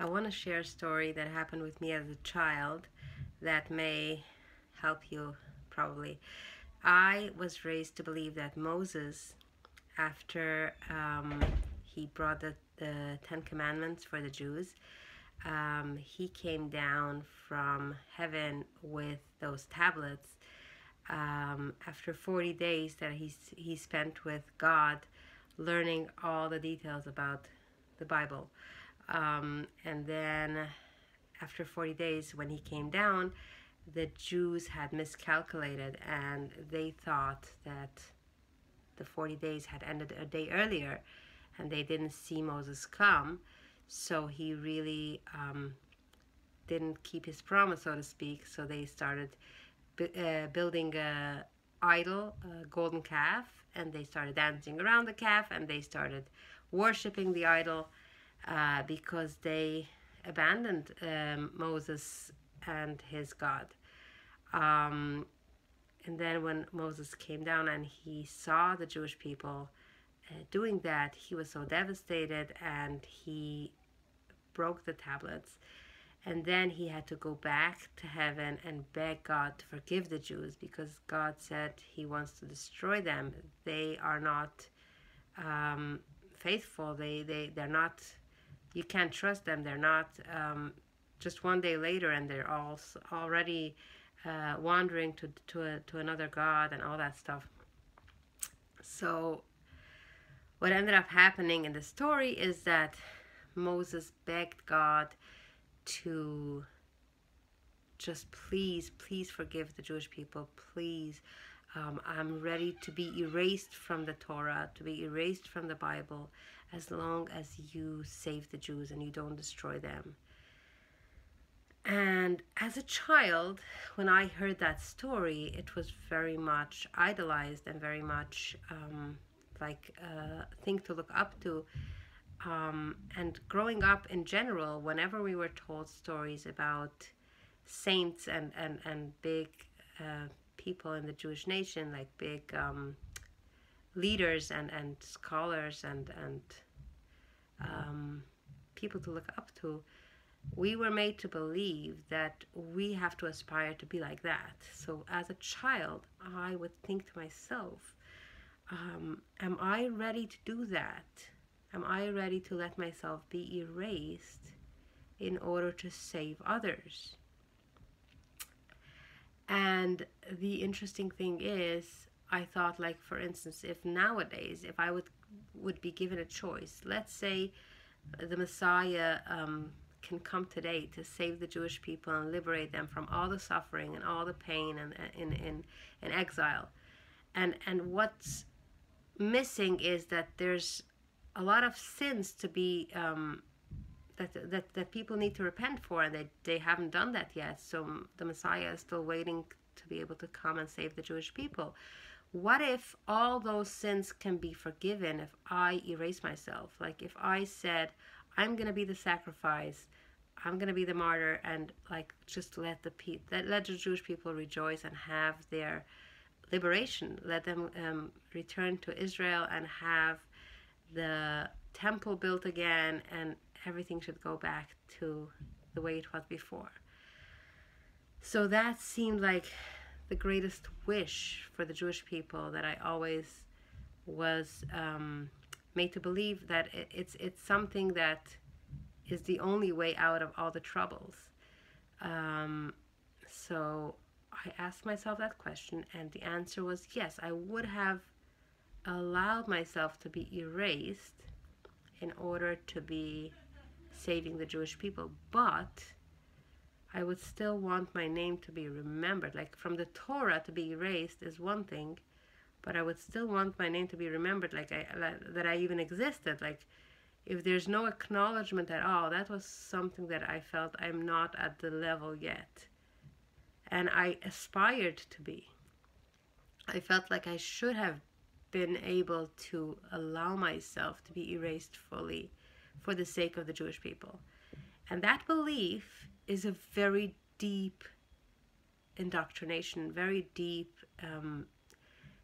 I want to share a story that happened with me as a child that may help you probably. I was raised to believe that Moses, after um, he brought the, the Ten Commandments for the Jews, um, he came down from heaven with those tablets. Um, after 40 days that he, he spent with God, learning all the details about the Bible. Um, and then after 40 days, when he came down, the Jews had miscalculated and they thought that the 40 days had ended a day earlier and they didn't see Moses come. So he really um, didn't keep his promise, so to speak. So they started uh, building a idol, a golden calf, and they started dancing around the calf and they started worshiping the idol uh, because they abandoned um, Moses and his God. Um, and then when Moses came down and he saw the Jewish people uh, doing that, he was so devastated and he broke the tablets. And then he had to go back to heaven and beg God to forgive the Jews because God said he wants to destroy them. They are not um, faithful. They, they, they're not, you can't trust them. They're not um, just one day later and they're all already uh, wandering to, to, a, to another God and all that stuff. So what ended up happening in the story is that Moses begged God to just please, please forgive the Jewish people. Please, um, I'm ready to be erased from the Torah, to be erased from the Bible, as long as you save the Jews and you don't destroy them. And as a child, when I heard that story, it was very much idolized and very much um, like a thing to look up to um, and growing up in general, whenever we were told stories about saints and, and, and big uh, people in the Jewish nation, like big um, leaders and, and scholars and, and um, people to look up to, we were made to believe that we have to aspire to be like that. So as a child, I would think to myself, um, am I ready to do that? Am I ready to let myself be erased in order to save others? And the interesting thing is, I thought like for instance, if nowadays, if I would would be given a choice, let's say the Messiah um, can come today to save the Jewish people and liberate them from all the suffering and all the pain and in in, in exile. And and what's missing is that there's a lot of sins to be um, that, that that people need to repent for, and they they haven't done that yet. So the Messiah is still waiting to be able to come and save the Jewish people. What if all those sins can be forgiven if I erase myself? Like if I said, I'm gonna be the sacrifice, I'm gonna be the martyr, and like just let the pe- let, let the Jewish people rejoice and have their liberation. Let them um, return to Israel and have the temple built again and everything should go back to the way it was before. So that seemed like the greatest wish for the Jewish people that I always was um, made to believe that it, it's it's something that is the only way out of all the troubles. Um, so I asked myself that question, and the answer was yes. I would have allowed myself to be erased in order to be saving the Jewish people, but I would still want my name to be remembered. Like from the Torah to be erased is one thing, but I would still want my name to be remembered, like I like, that I even existed. Like if there's no acknowledgement at all, that was something that I felt I'm not at the level yet, and I aspired to be. I felt like I should have been able to allow myself to be erased fully for the sake of the Jewish people. And that belief is a very deep indoctrination, very deep um,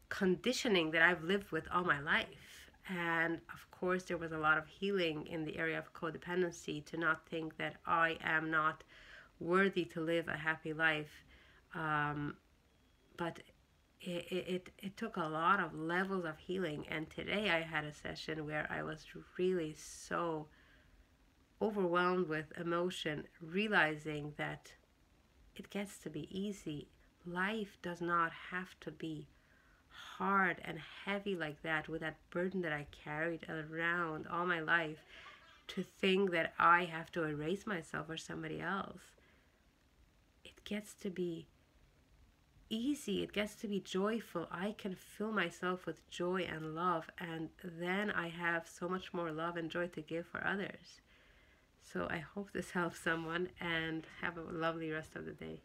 conditioning that I've lived with all my life. And of course, there was a lot of healing in the area of codependency to not think that I am not worthy to live a happy life. Um, but it, it, it took a lot of levels of healing. And today I had a session where I was really so overwhelmed with emotion, realizing that it gets to be easy. Life does not have to be hard and heavy like that with that burden that I carried around all my life to think that I have to erase myself or somebody else. It gets to be easy, it gets to be joyful. I can fill myself with joy and love, and then I have so much more love and joy to give for others. So I hope this helps someone and have a lovely rest of the day.